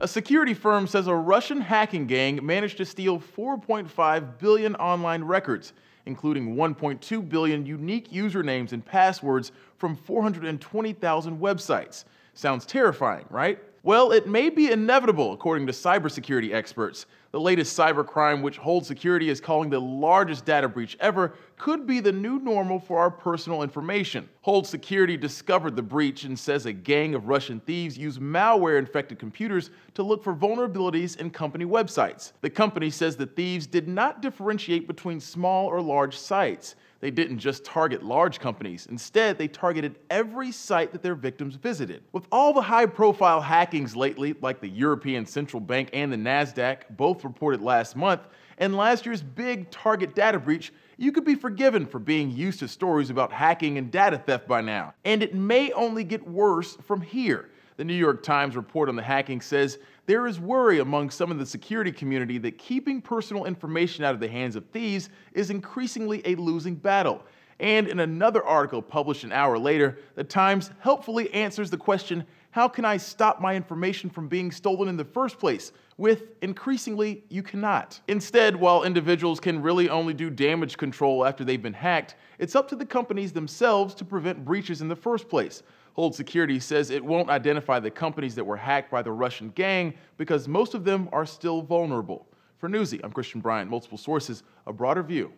A security firm says a Russian hacking gang managed to steal 4.5 billion online records, including 1.2 billion unique usernames and passwords from 420,000 websites. Sounds terrifying, right? Well, it may be inevitable, according to cybersecurity experts. The latest cybercrime, which Hold Security is calling the largest data breach ever, could be the new normal for our personal information. Hold Security discovered the breach and says a gang of Russian thieves used malware infected computers to look for vulnerabilities in company websites. The company says the thieves did not differentiate between small or large sites they didn't just target large companies. Instead, they targeted every site that their victims visited. With all the high profile hackings lately, like the European Central Bank and the NASDAQ, both reported last month, and last year's big Target data breach, you could be forgiven for being used to stories about hacking and data theft by now. And it may only get worse from here. The New York Times report on the hacking says there is worry among some of the security community that keeping personal information out of the hands of thieves is increasingly a losing battle. And in another article published an hour later, the Times helpfully answers the question how can I stop my information from being stolen in the first place? With increasingly, you cannot. Instead, while individuals can really only do damage control after they've been hacked, it's up to the companies themselves to prevent breaches in the first place. Hold Security says it won't identify the companies that were hacked by the Russian gang because most of them are still vulnerable. For Newsy, I'm Christian Bryant, multiple sources, a broader view.